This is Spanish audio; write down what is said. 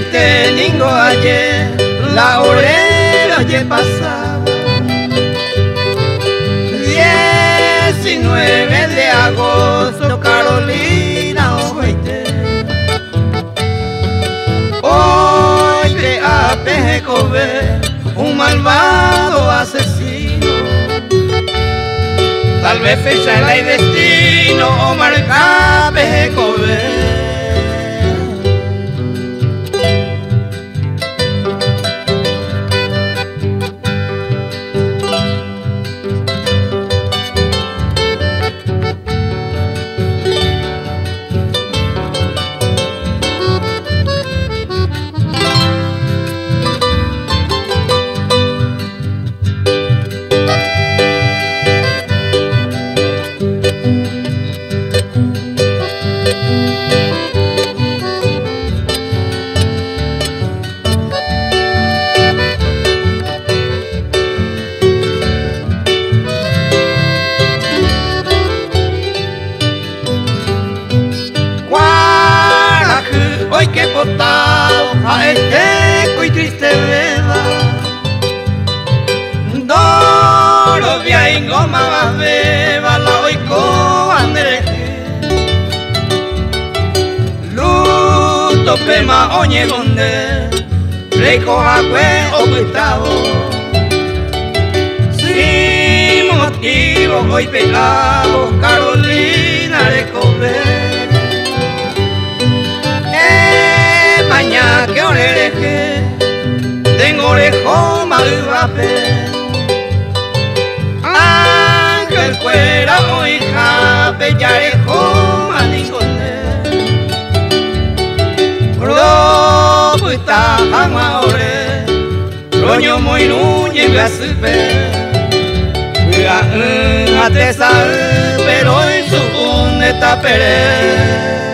ningo ayer, la oreja ayer pasaba. 19 de agosto, Carolina oíste. Hoy de Apejecobe, un malvado asesino. Tal vez fecha el destino o marca a este y triste beba Doro via y goma beba la oiko andre Luto pema oñe donde Reco agüe o Gustavo Sin motivo hoy pelado Carolina de comer orejo malvape ángel fuera o hija pellarejo maniconde pro puta jama ore roño muy nuñe gasupe Ate sal pero en su un etapere